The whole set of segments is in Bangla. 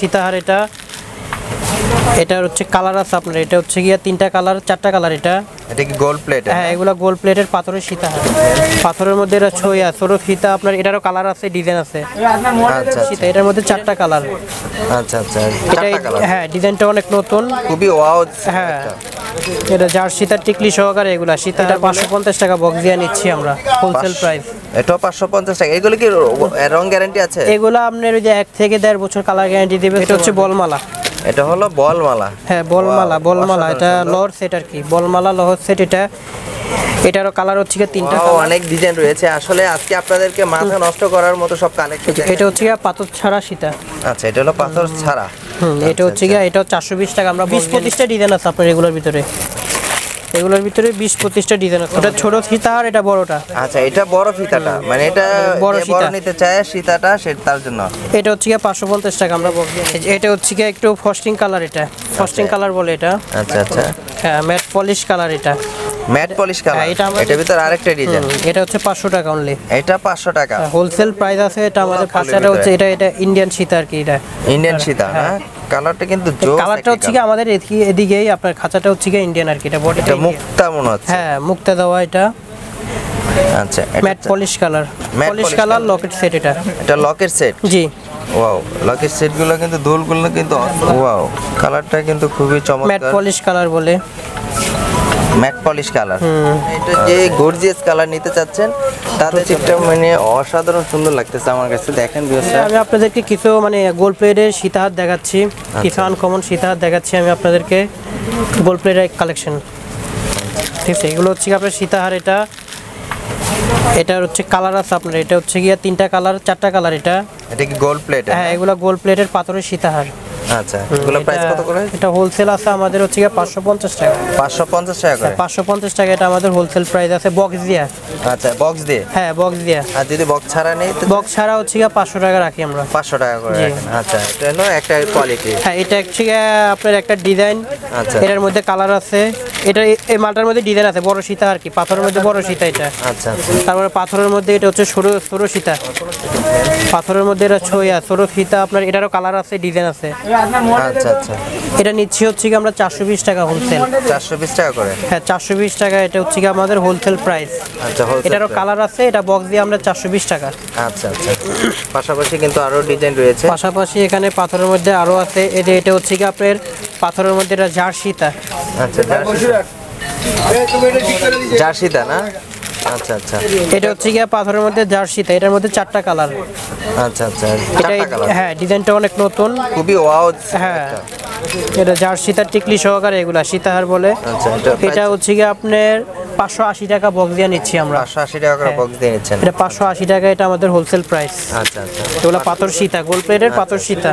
সীতাহার এটা। এটা হচ্ছে কালার আছে আপনার এটা হচ্ছে গিয়া তিনটা কালার চারটা কালার এটা। এটা কি গোল্ড প্লেট হ্যাঁ এগুলা গোল্ড প্লেটের পাথরের সীতাহার পাথরের মধ্যে এটা ছইয়া ছোট ফিতা আপনার এটারও কালার আছে ডিজাইন আছে। আচ্ছা সীতা এটার মধ্যে চারটা কালার আচ্ছা আচ্ছা এটা চারটা কালার হ্যাঁ ডিজাইনটা অনেক নতুন। খুবই ওয়াও হ্যাঁ। এটা যার সীতার টিকলি সহকারে এগুলা সীতা এটা পাঁচশো পঞ্চাশ টাকা বক্স দিয়ে নিচ্ছি আমরা হোলসেল প্রাইস এটাও পাঁচশো পঞ্চাশ টাকা। এগুলো কি রং গ্যারান্টি আছে? এগুলো আপনার ওই যে এক থেকে দেড় বছর কালার গ্যারান্টি দেবে এটা হচ্ছে বলমালা। এটা হলো বলমালা। হ্যাঁ বলমালা বলমালা এটা লহর সেট আর কি। বলমালা লহর সেট এটা। এটারও কালার হচ্ছে গিয়ে তিনটা অনেক ডিজাইন রয়েছে। আসলে আজকে আপনাদেরকে মাথা নষ্ট করার মতো সব কালেকশন এটা হচ্ছে গিয়ে পাথর ছাড়া সীতা। আচ্ছা এটা হলো পাথর ছাড়া। হুম এটা হচ্ছে গিয়ে এটা চারশো বিশ টাকা। আমরা বিশ পঁচিশটা ডিজাইন আছে আপনার এগুলোর ভিতরে। এগুলোর ভিতরে বিশ পঁচিশটা ডিজাইন আছে। ওটা ছোট সীতা আর এটা বড়টা? আচ্ছা এটা বড় ফিতাটা। মানে এটা বড় বড় ফিতা। নিতে চায় সীতাটা সে তার জন্য। এটা হচ্ছে গিয়ে পাঁচশো পঞ্চাশ টাকা আমরা বলছি। এটা হচ্ছে গিয়ে একটু ফস্টিং কালার এটা। ফস্টিং কালার বলে এটা। আচ্ছা আচ্ছা। হ্যাঁ ম্যাট পলিশ কালার এটা। ম্যাট পলিশ কালার হ্যাঁ, এটা আমাদের- এটার ভিতর আরেকটা ডিজাইন এটা হচ্ছে পাঁচশো টাকা অনলি এটা পাঁচশো টাকা। হোলসেল প্রাইস আছে এটা আমাদের ফুলের পাঁচশোটা ভিতরে। হচ্ছে এটা এটা ইন্ডিয়ান সীতা আর কি এটা। ইন্ডিয়ান সীতা হ্যাঁ। কালারটা কিন্তু জোস কালারটা হচ্ছে কি আমাদের এদিকে- এদিকেই আপনার খাঁচাটা হচ্ছে কি ইন্ডিয়ান আর কি এটা বডিটা মুক্তা মনে হচ্ছে। হ্যাঁ মুক্তা দেওয়া এটা। আচ্ছা matte polish colour polish colour. Locket set এটা। এটা লকের সেট জি। ওয়াও লকের সেটগুলো কিন্তু দুলগুলো কিন্তু ওয়াও কালারটা কিন্তু খুবই ম্যাট চমৎকার। পলিশ কালার বলে। Matte polish colour. এটা যে গর্জিয়াস কালার নিতে চাচ্ছেন তাদের চিপটা মানে অসাধারণ সুন্দর লাগতেছে আমার কাছে। দেখেন আমি আপনাদেরকে কিছু মানে গোল প্লেটের সীতাহার দেখাচ্ছি আচ্ছা। কিছু আনকমন সীতাহার দেখাচ্ছি আমি আপনাদেরকে। গোল প্লেটের কালেকশন ঠিক আছে এগুলো হচ্ছে আপনার সীতাহার এটা। এটা হচ্ছে কালার আছে আপনার এটা হচ্ছে গিয়া তিনটা কালার চারটা কালার এটা। এটা কি গোল্ড প্লেট হ্যাঁ এগুলো গোল প্লেটের পাথরের সীতাহার আচ্ছা এগুলো প্রাইস এটা- কত করে? এটা হোলসেল আছে আমাদের হচ্ছে গিয়ে পাঁচশো পঞ্চাশ টাকা। পাঁচশো পঞ্চাশ টাকা করে? পাঁচশো পঞ্চাশ টাকা এটা আমাদের হোলসেল প্রাইস আছে বক্স দিয়া। আচ্ছা বক্স দিয়ে? হ্যাঁ বক্স দিয়া। আর যদি বক্স ছাড়া নেই বক্স ছাড়া হচ্ছে গিয়ে পাঁচশো টাকা রাখি আমরা। পাঁচশো টাকা করে রাখেন। আচ্ছা এটা হলো একটা কোয়ালিটি হ্যাঁ এটা হচ্ছে আপনার একটা ডিজাইন আচ্ছা। এটার মধ্যে কালার আছে। এটা এই- মালটার মধ্যে ডিজাইন আছে বড় সীতা আর কি পাথরের মধ্যে বড় সীতা এটা। আচ্ছা আচ্ছা। তারপরে পাথরের মধ্যে এটা হচ্ছে সরু সরু সীতা। পাথরের মধ্যে এটা ছইয়া সরু ফিতা আপনার এটারও কালার আছে ডিজাইন আছে। আচ্ছা আচ্ছা। এটা নিচ্ছি হচ্ছে কি আমরা চারশো বিশ টাকা হোলসেল চারশো বিশ টাকা করে? হ্যাঁ চারশো বিশ টাকা এটা হচ্ছে কি আমাদের হোলসেল প্রাইস আচ্ছা এটারও কালার আছে এটা বক্স দিয়ে আমরা চারশো বিশ টাকা। আচ্ছা আচ্ছা। পাশাপাশি কিন্তু আরও ডিজাইন রয়েছে। পাশাপাশি এখানে পাথরের মধ্যে আরও আছে যে এটা হচ্ছে কি আপনার পাথরের মধ্যে এটা জার্সিতা সীতা আচ্ছা জার্সিতা না? আচ্ছা আচ্ছা। এটা হচ্ছে গিয়ে পাথরের মধ্যে জার্সিতা এটার মধ্যে চারটা কালার। আচ্ছা আচ্ছা চারটা কালার। হ্যাঁ ডিজাইনটা অনেক নতুন। খুবই ওয়াও হ্যাঁ। এটা জার্সিতা টিকলি সহকারে এগুলা সীতাহার বলে। আচ্ছা এটা এটা হচ্ছে গিয়ে আপনার পাঁচশো আশি টাকা বক্স দিয়ে নিচ্ছি আমরা। পাঁচশো আশি টাকা করে বক্স দিয়ে নিচ্ছেন। এটা পাঁচশো আশি টাকা এটা আমাদের হোলসেল প্রাইস আচ্ছা আচ্ছা। এগুলো পাথর সীতা গোল প্লেটের পাথর সীতা।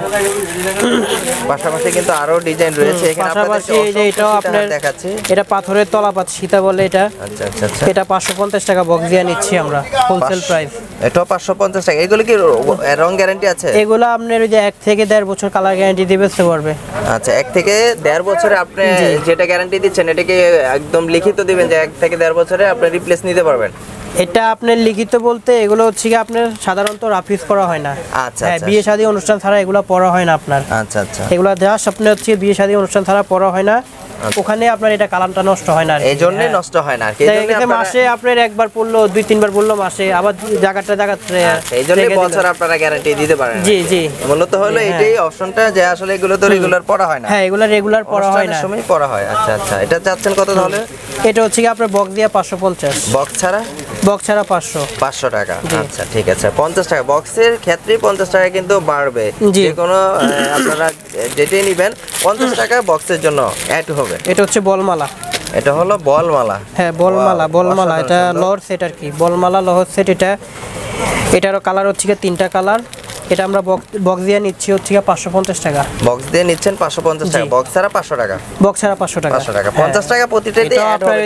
পাশাপাশি কিন্তু আরও ডিজাইন রয়েছে। এখানে পাশাপাশি এই যে এটাও আপনার দেখাচ্ছি। এটা পাথরের তলাপাত সীতা বলে এটা। আচ্ছা আচ্ছা আচ্ছা। এটা পাঁচশো পঞ্চাশ টাকা বক্স দিয়ে নিচ্ছি আমরা হোলসেল প্রাইস এটাও পাঁচশো পঞ্চাশ টাকা। এগুলো কি রং গ্যারান্টি আছে? এগুলো আপনার ওই যে এক থেকে দেড় বছর কালার গ্যারান্টি দিয়ে বেচতে পারবে। আচ্ছা এক থেকে দেড় বছরে আপনি যেটা গ্যারান্টি দিচ্ছেন এটাকে একদম লিখিত দিবেন যে এক থেকে দেড় বছরে আপনি রিপ্লেস নিতে পারবেন। এটা আপনার লিখিত বলতে এগুলো হচ্ছে কি আপনার সাধারণত রাফিজ করা হয় না। আচ্ছা, হ্যাঁ আচ্ছা। বিয়ে শাদী অনুষ্ঠান ছাড়া এগুলো পড়া হয় না আপনার। আচ্ছা আচ্ছা। এগুলো দেওয়া স্বপ্নে হচ্ছে বিয়ে শাদী অনুষ্ঠান ছাড়া পড়া হয় না। ওখানে আপনার এটা কালামটা নষ্ট হয় না। এই জন্যই হ্যাঁ। নষ্ট হয় না মাসে আপনার একবার পড়ল দুই তিনবার পড়ল মাসে আবার জায়গাটা জায়গাতে আচ্ছা, এই জন্যই বছর আপনারা গ্যারান্টি দিতে পারেন জি জি। মূলত হলো হ্যাঁ। এটাই অপশনটা যে আসলে এগুলো তো রেগুলার পড়া হয় না। হ্যাঁ এগুলো রেগুলার পড়া হয় না। সময় পড়া হয়। আচ্ছা আচ্ছা। এটা চাচ্ছেন কত তাহলে? এটা হচ্ছে কি আপনার বক্স দিয়ে পাঁচশো পঞ্চাশ। বক্স ছাড়া? বক্স ছাড়া পাঁচশো। পাঁচশো টাকা। আচ্ছা ঠিক আছে। পঞ্চাশ টাকা। বক্সের ক্ষেত্রে পঞ্চাশ টাকা কিন্তু বাড়বে। যে কোনো আপনারা যেটাই নেবেন পঞ্চাশ টাকা বক্সের জন্য অ্যাড হবে। এটা হচ্ছে বলমালা। এটা হলো বলমালা। হ্যাঁ বলমালা বলমালা। এটা লর সেট আর কি। বলমালা লহর সেট এটা এটারও কালার হচ্ছে কি তিনটা কালার এটা আমরা বক্স দিয়ে নিচ্ছি হচ্ছে পাঁচশো পঞ্চাশ টাকা। বক্স দিয়ে নিচ্ছেন পাঁচশো পঞ্চাশ টাকা। বক্স ছাড়া পাঁচশো টাকা। বক্স ছাড়া পাঁচশো টাকা। পাঁচশো টাকা। পঞ্চাশ টাকা প্রতিটাতে আপনার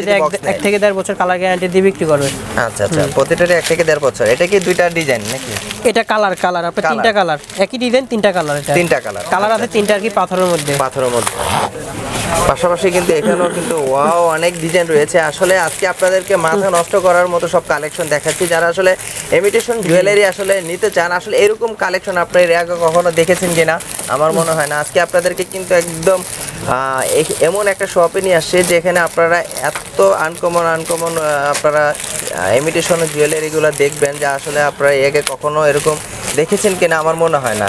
এক-। থেকে দেড় বছর কালার গ্যারান্টি দিয়ে বিক্রি করবে। আচ্ছা আচ্ছা। প্রতিটাতে এক থেকে দেড় বছর। এটা কি দুইটা ডিজাইন নাকি? এটা কালার কালার আপনার তিনটা কালার একই ডিজাইন তিনটা কালার এটা। তিনটা কালার কালার আছে তিনটা আর কি পাথরের মধ্যে। পাথরের মধ্যে। পাশাপাশি কিন্তু এখানেও কিন্তু ওয়াও অনেক ডিজাইন রয়েছে। আসলে আজকে আপনাদেরকে মাথা নষ্ট করার মতো সব কালেকশন দেখাচ্ছি। যারা আসলে ইমিটেশন জুয়েলারি আসলে নিতে চান আসলে এরকম কালেকশন আপনার এর আগে কখনো দেখেছেন কিনা? আমার মনে হয় না। আজকে আপনাদেরকে কিন্তু একদম এমন একটা শপে নিয়ে আসছে যেখানে আপনারা এত আনকমন আনকমন আপনারা ইমিটেশন জুয়েলারিগুলো দেখবেন যে আসলে আপনারা আগে কখনো এরকম দেখেছেন কিনা? আমার মনে হয় না।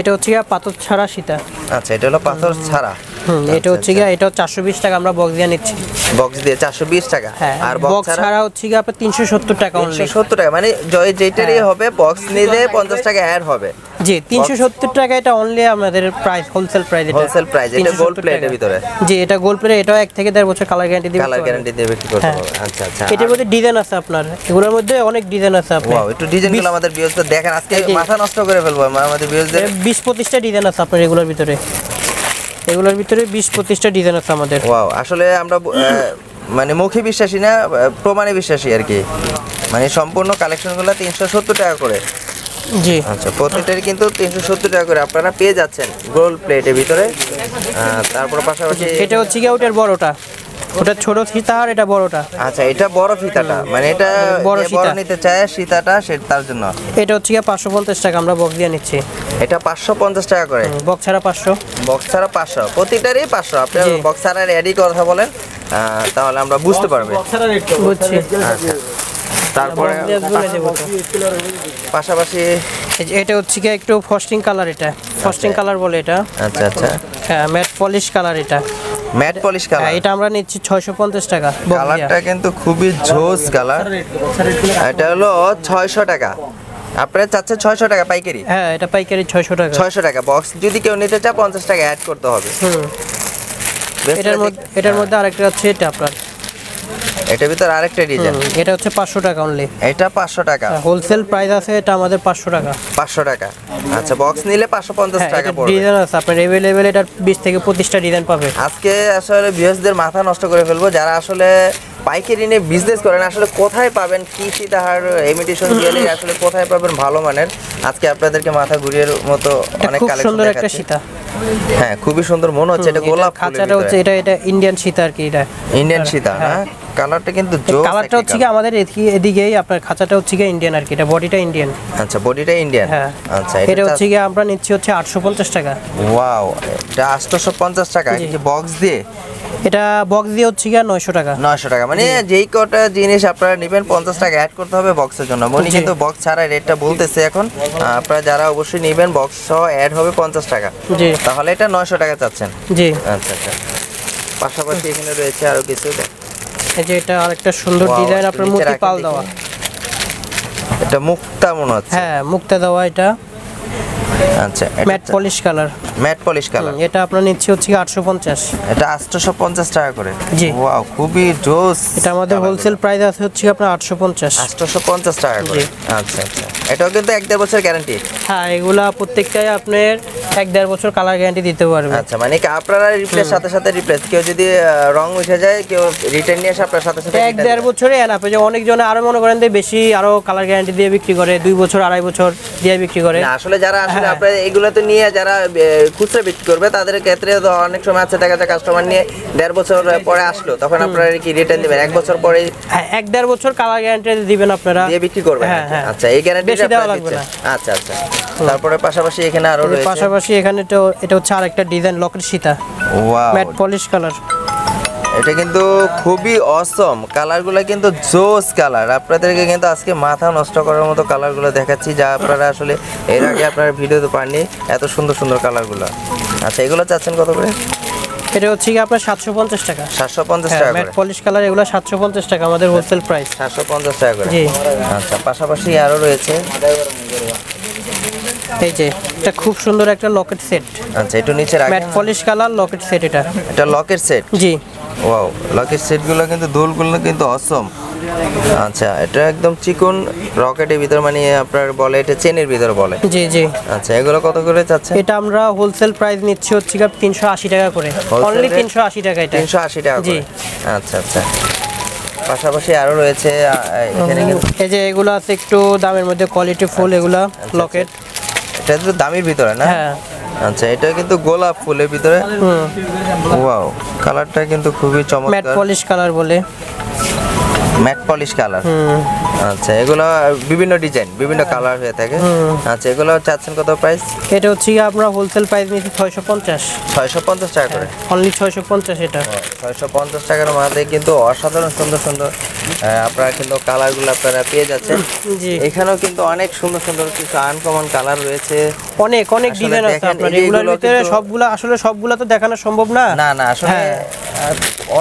এটা হচ্ছে পাথর ছাড়া সীতা। আচ্ছা এটা হলো পাথর ছাড়া। হুম এটা হচ্ছে গিয়ে এটাও চারশো বিশ টাকা আমরা বক্স দিয়ে নিচ্ছি। বক্স দিয়ে চারশো বিশ টাকা? হ্যাঁ আর বক্স ছাড়া? হচ্ছে গিয়ে আপনার তিনশো সত্তর টাকা তিনশো only। সত্তর টাকা মানে জয় যেটারই হ্যাঁ। হবে বক্স নিলে পঞ্চাশ টাকা অ্যাড হবে। জি তিনশো সত্তর টাকা এটা অনলি আমাদের প্রাইস হোলসেল প্রাইস এটা। Wholesale price, এটা 370 এর টাকা। ভিতরে। জি এটা গোল্ড প্লেট এটাও এক থেকে দেড় বছর কালার গ্যারান্টি দিবে কালার গ্যারান্টি দিয়ে বিক্রি করতে হ্যাঁ। হবে আচ্ছা আচ্ছা। এটার মধ্যে ডিজাইন আছে আপনার। এগুলোর মধ্যে অনেক ডিজাইন আছে আপনার ওয়াও একটু ডিজাইনগুলো আমাদের ভিউজদের দেখেন। আজকে মাথা নষ্ট করে ফেলব আমাদের ভিউজদের বিশ পঁচিশটা ডিজাইন আছে আপনার এগুলোর ভিতরে। এগুলোর ভিতরে বিশ পঁচিশটা ডিজাইন আছে আমাদের। ওয়াও আসলে আমরা মানে মুখে বিশ্বাসী না প্রমাণে বিশ্বাসী আর কি। মানে সম্পূর্ণ কালেকশনগুলো তিনশো সত্তর টাকা করে। জি। আচ্ছা প্রত্যেকটাই কিন্তু তিনশো সত্তর টাকা করে। আপনারা পেয়ে যাচ্ছেন গোল্ড প্লেটের ভিতরে। তারপর পাশাপাশি এটা হচ্ছে কি ওটার বড়টা। ওটা ছোট ফিতা আর এটা বড়টা। আচ্ছা এটা বড় ফিতাটা? মানে এটা বড় বড় ফিতা। নিতে চায় সীতাটা সে তার জন্য? এটা হচ্ছে গিয়ে পাঁচশো পঞ্চাশ টাকা আমরা বক্স দিয়ে নিচ্ছি। এটা পাঁচশো পঞ্চাশ টাকা করে? বক্স ছাড়া পাঁচশো। বক্স ছাড়া পাঁচশো। প্রতিটারই পাঁচশো। আপনি জি। বক্স ছাড়া রেডি কথা বলেন আহ, তাহলে আমরা বুঝতে পারব। বুঝছি। আচ্ছা। তারপরে বক্স দিয়ে বলে দেবো তো। পাশাপাশি এটা হচ্ছে গিয়ে একটু ফস্টিং কালার এটা। ফস্টিং কালার বলে এটা। আচ্ছা আচ্ছা। হ্যাঁ ম্যাট পলিশ কালার এটা। ম্যাট পলিশ কালার এটা আমরা নিচ্ছি ছয়শো পঞ্চাশ টাকা box দিয়া। কালারটা কিন্তু খুবই জোস কালার এটা হলো ছয়শো টাকা। আপনারা চাচ্ছে ছয়শো টাকা পাইকারি? হ্যাঁ এটা পাইকারি ছয়শো টাকা। ছয়শো টাকা বক্স যদি কেউ নিতে চায় পঞ্চাশ টাকা অ্যাড করতে হবে। হুম। এটার মধ্যে এটার মধ্যে আরেকটা হচ্ছে এটা আপনার। এটার ভিতর আরেকটা ডিজাইন এটা হচ্ছে পাঁচশো টাকা অনলি এটা পাঁচশো টাকা। হোলসেল প্রাইস আছে এটা আমাদের পাঁচশো টাকা। পাঁচশো টাকা। আচ্ছা বক্স নিলে পাঁচশো পঞ্চাশ হ্যাঁ টাকা এটা পড়বে। ডিজাইন আছে আপনার অ্যাভেলেবেল এটার বিশ থেকে পঁচিশটা ডিজাইন পাবে। আজকে আসলে ভিউয়ার্সদের মাথা নষ্ট করে ফেলব যারা আসলে পাইকারি নিয়ে বিজনেস করেন আসলে কোথায় পাবেন কি কি সীতাহার ইমিটেশন জুয়েলারি আসলে কোথায় পাবেন ভালো মানের। আজকে আপনাদেরকে মাথা ঘুরিয়ে মতো এটা অনেক কালেকশন সুন্দর একটা সীতা। হ্যাঁ খুবই সুন্দর মনে হচ্ছে এটা গোলাপ খাঁচাটা হচ্ছে এটা এটা ইন্ডিয়ান সীতা আর কি এটা। ইন্ডিয়ান সীতা না হ্যাঁ। কালারটা কিন্তু জোস কালারটা হচ্ছে কি আমাদের এদিকে- এদিকেই আপনার খাঁচাটা হচ্ছে কি ইন্ডিয়ান আর কি এটা বডিটা ইন্ডিয়ান আচ্ছা বডিটা ইন্ডিয়ান হ্যাঁ। আচ্ছা এটা হচ্ছে কি আমরা নিচ্ছি হচ্ছে আটশো পঞ্চাশ টাকা। ওয়াও এটা আটশোশো পঞ্চাশ টাকা জি। কি বক্স দিয়ে? এটা বক্স দিয়ে হচ্ছে গিয়ে নয়শো টাকা। নয়শো টাকা মানে যেই কটা জিনিস আপনারা নেবেন পঞ্চাশ টাকা অ্যাড করতে হবে বক্সের জন্য। মনি কিন্তু বক্স ছাড়া রেটটা বলতেছে এখন। আপনারা যারা অবশ্যই নেবেন বক্স সহ অ্যাড হবে পঞ্চাশ টাকা। জি। তাহলে এটা নয়শো টাকা চাচ্ছেন। জি। আচ্ছা আচ্ছা। পাশাপাশি এখানে রয়েছে আরও কিছু এই যে এটা আরেকটা সুন্দর ডিজাইন আপনার নিচে পাল দেওয়া। এটা মুক্তা মনে হচ্ছে। হ্যাঁ মুক্তা দেওয়া এটা। আচ্ছা matte polish colour matte polish colour এটা আপনার নিচ্ছি হচ্ছে আটশো পঞ্চাশ। এটা আটশোশো পঞ্চাশ টাকা করে। জি। ওয়াও খুবই জোস। এটা আমাদের হোলসেল প্রাইস আছে হচ্ছে আপনার আটশো পঞ্চাশ। আটশোশো পঞ্চাশ টাকা করে। আচ্ছা আচ্ছা। এটাও কিন্তু এক দেড় বছর গ্যারান্টি হ্যাঁ এগুলা প্রত্যেকটাই আপনার এক দেড় বছর কালার গ্যারান্টি দিতে পারবে। আচ্ছা মানে কি আপনারা রিপ্লেস সাথে সাথে রিপ্লেস কেউ যদি রং উঠে যায় কেউ রিটার্ন নিয়ে আসে আপনার সাথে সাথে এক দেড় বছরে এনাফ যে অনেকজনে আরও মনে করেন যে বেশি আরও কালার গ্যারান্টি দিয়ে বিক্রি করে দুই বছর আড়াই বছর দিয়ে বিক্রি করে। না আসলে যারা আসলে হ্যাঁ। আপনার এগুলো তো নিয়ে যারা খুচরা বিক্রি করবে তাদের ক্ষেত্রে তো অনেক সময় আছে দেখা যায় কাস্টমার নিয়ে দেড় বছর পরে আসলো তখন আপনারা কি রিটার্ন দিবেন? এক বছর পরে হ্যাঁ এক দেড় বছর কালার গ্যারান্টি দিবেন আপনারা। দিয়ে বিক্রি করবেন হ্যাঁ। আচ্ছা এই গ্যারান্টি বেশি দেওয়া লাগবে না। আচ্ছা আচ্ছা। তারপরে পাশাপাশি এখানে আরও রয়েছে পাশাপাশি এখানে তো এটা হচ্ছে আরেকটা design locket Sita. Wow matte polish colour এটা কিন্তু খুবই অসম কালারগুলো কিন্তু জোস কালার আপনাদেরকে কিন্তু আজকে মাথা নষ্ট করার মতো কালারগুলো দেখাচ্ছি যা আপনারা আসলে এর আগে আপনারা ভিডিওতে পাননি এত সুন্দর সুন্দর কালারগুলো আচ্ছা এগুলো চাচ্ছেন কত করে? এটা হচ্ছে কি আপনার সাতশো পঞ্চাশ টাকা। সাতশো পঞ্চাশ হ্যাঁ টাকা ম্যাট পলিশ কালার এগুলো সাতশো পঞ্চাশ টাকা আমাদের হোলসেল প্রাইস সাতশো পঞ্চাশ টাকা করে। আচ্ছা পাশাপাশি আরও রয়েছে। এই যে এটা খুব সুন্দর একটা লকেট সেট। আচ্ছা এটা নিচে রাখা matte polish colour locket set এটা। এটা লকেট সেট? জি। ওয়াও লকের সেটগুলো কিন্তু দুলগুলো কিন্তু অসম আচ্ছা এটা একদম চিকন রকেটের ভিতর মানে আপনার বলে এটা চেনের ভিতর বলে। জি জি। আচ্ছা এগুলো কত করে চাচ্ছে এটা আমরা হোলসেল প্রাইস নিচ্ছি হচ্ছে তিনশো আশি টাকা করে। Only rate? তিনশো আশি টাকা এটা। তিনশো আশি টাকা জি। আচ্ছা আচ্ছা। পাশাপাশি আরও রয়েছে এখানে এই যে এগুলো আছে একটু দামের মধ্যে কোয়ালিটি ফুল এগুলা লকেট এটা তো দামির ভিতরে না? হ্যাঁ। আচ্ছা এটা কিন্তু গোলাপ ফুলের ভিতরে। ওয়াও কালারটা কিন্তু খুবই চমৎকার। ম্যাট পলিশ কালার বলে। ম্যাট পলিশ কালার আচ্ছা এগুলো বিভিন্ন ডিজাইন বিভিন্ন কালার হয়ে থাকে। আচ্ছা এগুলো চাচ্ছেন কত প্রাইস এটা হচ্ছে কি আপনার হোলসেল প্রাইস নিচ্ছি ছয়শো পঞ্চাশ। ছয়শো পঞ্চাশ টাকা করে। অনলি ছয়শো পঞ্চাশ এটা। ছয়শো পঞ্চাশ টাকার মধ্যে কিন্তু অসাধারণ সুন্দর সুন্দর আপনারা কিন্তু কালারগুলো আপনারা পেয়ে যাচ্ছেন। জি। এখানেও কিন্তু অনেক সুন্দর সুন্দর কিছু আনকমন কালার রয়েছে। অনেক অনেক ডিজাইন আছে আপনার। এগুলোর ভিতরে সবগুলা আসলে সবগুলা তো দেখানো সম্ভব না। না না আসলে হ্যাঁ।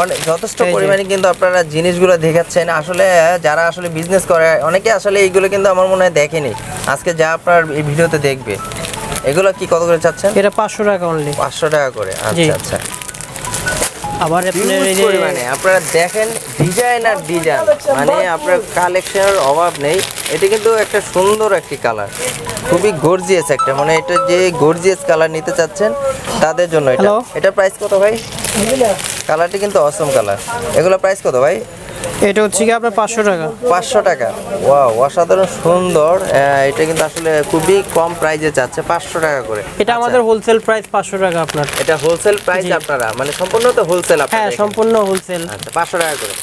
অনেক যথেষ্ট পরিমাণে কিন্তু আপনারা জিনিসগুলো দেখাচ্ছেন। আসলে যারা আসলে বিজনেস করে অনেকে আসলে এইগুলো কিন্তু আমার মনে হয় দেখেনি। আজকে যা আপনার এই ভিডিওতে দেখবে। এগুলো কি কত করে চাচ্ছেন? এটা পাঁচশো টাকা অনলি পাঁচশো টাকা করে। আচ্ছা আচ্ছা। আবার পরিমাণে। আপনারা দেখেন ডিজাইন আর ডিজাইন মানে আপনার কালেকশনের অভাব নেই। এটা কিন্তু একটা সুন্দর একটি কালার খুবই গর্জিয়াস একটা। মানে এটা যে গর্জিয়াস কালার নিতে চাচ্ছেন তাদের জন্য এটা। এটা প্রাইস কত ভাই? কালারটি কিন্তু অসম কালার। এগুলো প্রাইস কত ভাই? এটা হচ্ছে কি আপনার পাঁচশো টাকা। পাঁচশো টাকা। ওয়াও অসাধারণ সুন্দর। এটা কিন্তু আসলে খুবই কম প্রাইজে চাচ্ছে পাঁচশো টাকা করে। এটা আচ্ছা, আমাদের হোলসেল প্রাইস পাঁচশো টাকা আপনার। এটা হোলসেল প্রাইস আপনারা মানে সম্পূর্ণ তো হোলসেল হ্যাঁ। সম্পূর্ণ হোলসেল আচ্ছা পাঁচশো টাকা করে।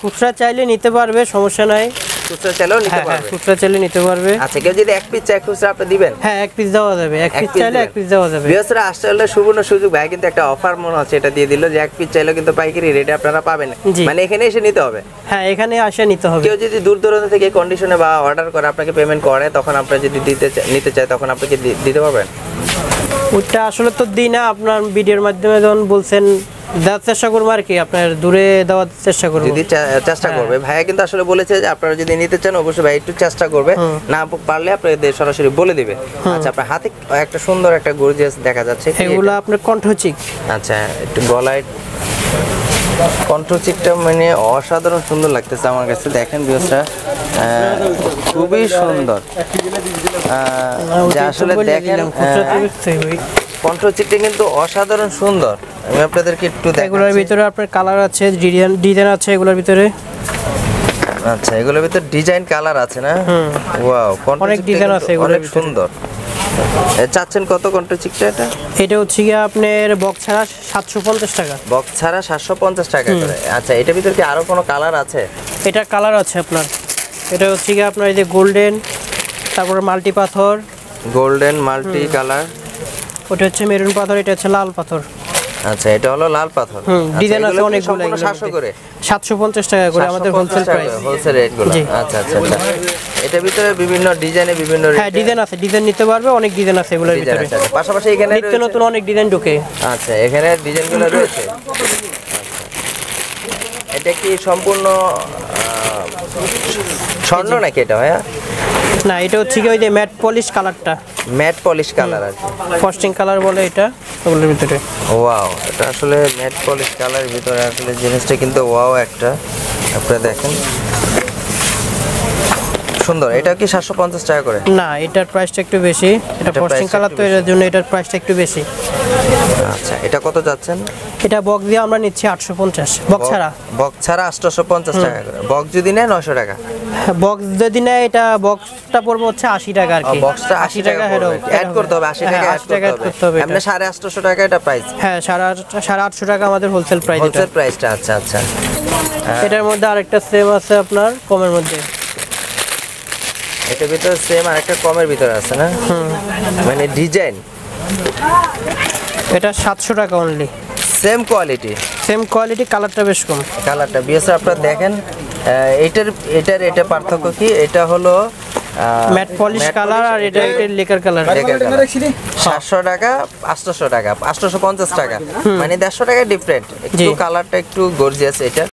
খুচরা চাইলে নিতে পারবে সমস্যা নাই। খুচরা চাইলেও নিতে হ্যাঁ হ্যাঁ পারবে। খুচরা চাইলে নিতে পারবে। আচ্ছা কেউ যদি এক পিস চাই খুচরা আপনি দিবেন? হ্যাঁ এক পিস দেওয়া যাবে। এক পিস চাইলে এক পিস দেওয়া যাবে। বৃহস্পতি আসতে হলে সুবর্ণ সুযোগ ভাই কিন্তু একটা অফার মনে হচ্ছে এটা দিয়ে দিল যে এক পিস চাইলেও কিন্তু পাইকারি রেটে আপনারা পাবেন। মানে এখানে এসে নিতে হবে। হ্যাঁ এখানে আসে নিতে হবে। কেউ যদি দূর দূরান্ত থেকে কন্ডিশনে বা অর্ডার করে আপনাকে পেমেন্ট করে তখন আপনারা যদি দিতে নিতে চায় তখন আপনাকে দিতে পারবেন। ওইটা আসলে তো দিই না আপনার ভিডিওর মাধ্যমে যখন বলছেন দেওয়ার চেষ্টা করব আর কি আপনার দূরে দেওয়ার চেষ্টা করব। যদি চেষ্টা হ্যাঁ। করবে। ভাইয়া কিন্তু আসলে বলেছে যে আপনারা যদি নিতে চান অবশ্যই ভাই একটু চেষ্টা করবে। না পারলে আপনাদের সরাসরি বলে দিবে। আচ্ছা আপনার হাতে একটা সুন্দর একটা গর্জিয়াস দেখা যাচ্ছে। এগুলো আপনার কণ্ঠচিক। আচ্ছা একটু গলায় কন্ট্রোচিকটা মানে অসাধারণ সুন্দর লাগতেছে আমার কাছে। দেখেন বিয়সটা খুবই সুন্দর। যা আসলে দেখেন কন্ট্রোচিকটা কিন্তু অসাধারণ সুন্দর। আমি আপনাদেরকে একটু এগুলোর ভিতরে আপনার কালার আছে ডিজাইন ডিজাইন আছে এগুলোর ভিতরে। আচ্ছা এগুলোর ভিতর ডিজাইন কালার আছে না। ওয়াও অনেক design আছে এগুলোর অনেক সুন্দর। চাচ্ছেন কত কন্ট্রোচিকটা এটা? এটা হচ্ছে গিয়ে আপনার বক্স ছাড়া সাতশো পঞ্চাশ টাকা। বক্স ছাড়া সাতশো পঞ্চাশ টাকা করে। আচ্ছা এটার ভিতর কি আরও কোনো কালার আছে? এটা কালার আছে আপনার। এটা হচ্ছে গিয়ে আপনার এই যে গোল্ডেন তারপরে মাল্টি পাথর গোল্ডেন মাল্টি কালার ওটা হচ্ছে মেরুন পাথর এটা হচ্ছে লাল পাথর। আচ্ছা এটা হলো লাল পাথর। আচ্ছা, ডিজাইন আছে এগুলো কি অনেকগুলো সম্পূর্ণ সাতশো করে। সাতশো পঞ্চাশ টাকা করে আমাদের হোলসেল প্রাইস হোলসেল রেটগুলো। আচ্ছা আচ্ছা আচ্ছা। এটার ভিতরে বিভিন্ন ডিজাইনে বিভিন্ন হ্যাঁ ডিজাইন আছে ডিজাইন নিতে পারবে অনেক ডিজাইন আছে এগুলোর ভিতরে। পাশাপাশি এখানে নিত্য নতুন অনেক ডিজাইন ঢোকে। আচ্ছা এখানে ডিজাইনগুলো রয়েছে। আচ্ছা। এটা কি সম্পূর্ণ স্বর্ণ নাকি এটা ভাইয়া? না এটা হচ্ছে কি ওই যে ম্যাট পলিশ কালারটা ম্যাট পলিশ কালার আর কি। কস্টিং কালার বলে এটা ওগুলোর ভিতরে। ওয়াও এটা আসলে ম্যাট পলিশ কালারের ভিতরে আসলে জিনিসটা কিন্তু ওয়াও একটা। আপনারা দেখেন। সুন্দর এটা কি সাতশো পঞ্চাশ টাকা করে? না এটার প্রাইসটা একটু বেশি। এটা এটার কালার তো এটার জন্য এটার প্রাইসটা একটু বেশি। আচ্ছা এটা কত যাচ্ছেন? এটা বক্স দিয়ে আমরা নিচ্ছি আটশো পঞ্চাশ। বক্স ছাড়া? বক্স ছাড়া আটশোশো পঞ্চাশ টাকা করে। বক্স যদি নেয় নশো টাকা। বক্স যদি নেয় এটা বক্সটা পড়বে হচ্ছে আশি টাকা আর কি। বক্সটা আশি টাকা অ্যাড করতে হবে আশি টাকা হ্যাঁ, অ্যাড আশি টাকা করতে হবে। সাড়ে আটশোশো টাকা এটা প্রাইস হ্যাঁ সাড়ে আট- সাড়ে আটশো টাকা আমাদের হোলসেল প্রাইস হোলসেল প্রাইসটা আচ্ছা আচ্ছা। এটার মধ্যে আরেকটা সেম আছে আপনার কমের মধ্যে। এটার ভিতরে সেম আর একটা কমের ভিতরে আছে না? মানে ডিজাইন এটা সাতশো টাকা only same quality same quality কালারটা বেশ কম। কালারটা বিএস আপনারা দেখেন আহ, এটার এটার এটা পার্থক্য কি? এটা হলো ম্যাট পলিশ কালার আর এটা এটা লেকার কালার সাতশো টাকা আটশোশো টাকা আটশোশো পঞ্চাশ টাকা। মানে দেড়শো টাকা ডিফারেন্ট একটু কালারটা একটু গর্জিয়াস এটা।